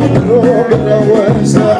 Pero la fuerza.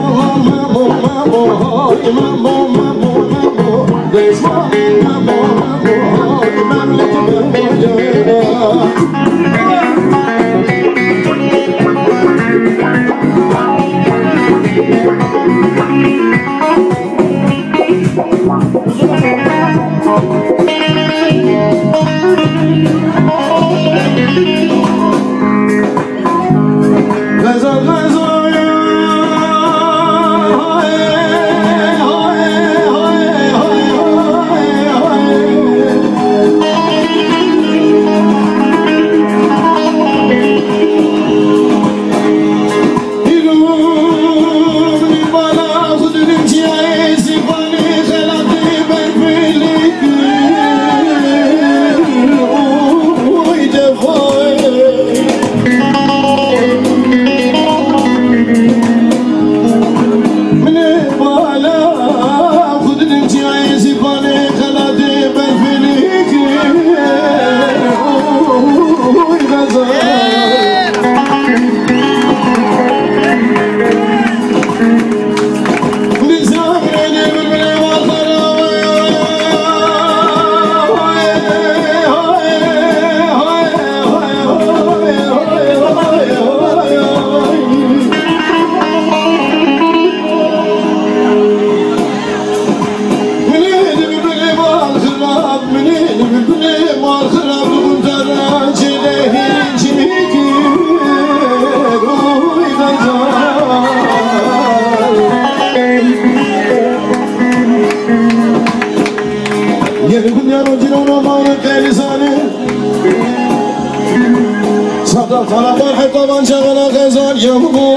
صدق على فرح طبعا شغل غزال يمكن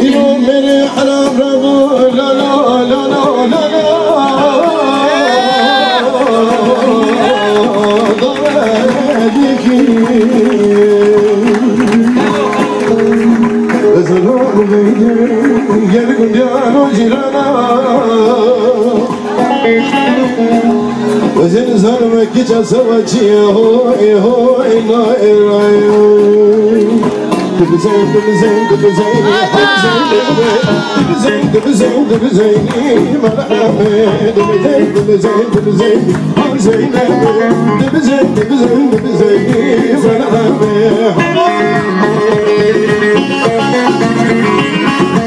يوم من حرام ربو لا لا لا لا لا لا يرقد يا نجرنا وزلزال مكة Gözünüz hanıma gideceğiz havacıya Hoy hoy lay lay Kıbızeyn kıbızeyn kıbızeyn Kıbızeyn kıbızeyn kıbızeyn Merhamet Kıbızeyn kıbızeyn kıbızeyn Har Zeynep Kıbızeyn kıbızeyn kıbızeyn Merhamet Thank you.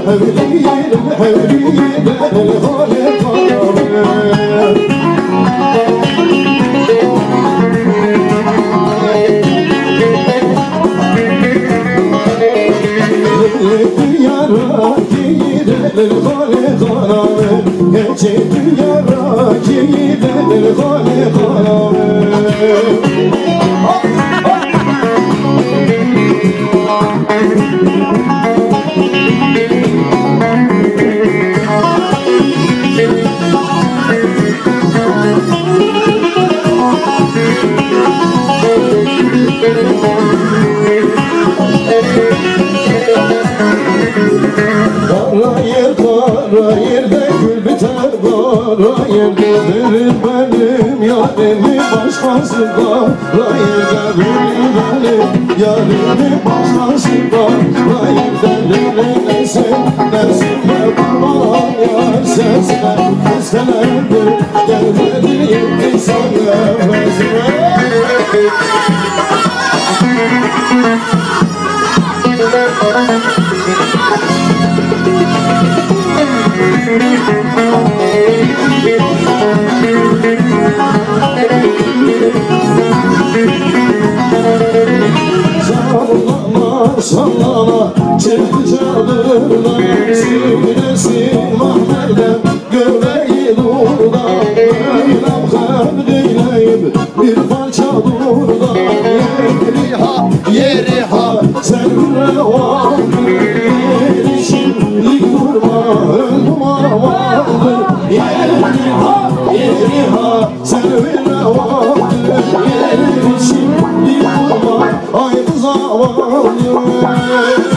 Zeyno tüfürse, azle, azle Zeyno bir laze, merhame. Azle Zeyno tüfürse, azle, azle Zeyno bir laze, merhame. Kara yarimi başkası Kara yerde verir benim yarimi başkası Kara yerde verir sen Nesime kurban ya sesine Kıskanırdı gelmedi insan nefesine Sallana çıktı çadırdan Sinesin mahmerde göbeği durdan Mevlam kadriyleyip bir parça durdan Yeri ha yeri ha sen revandır 我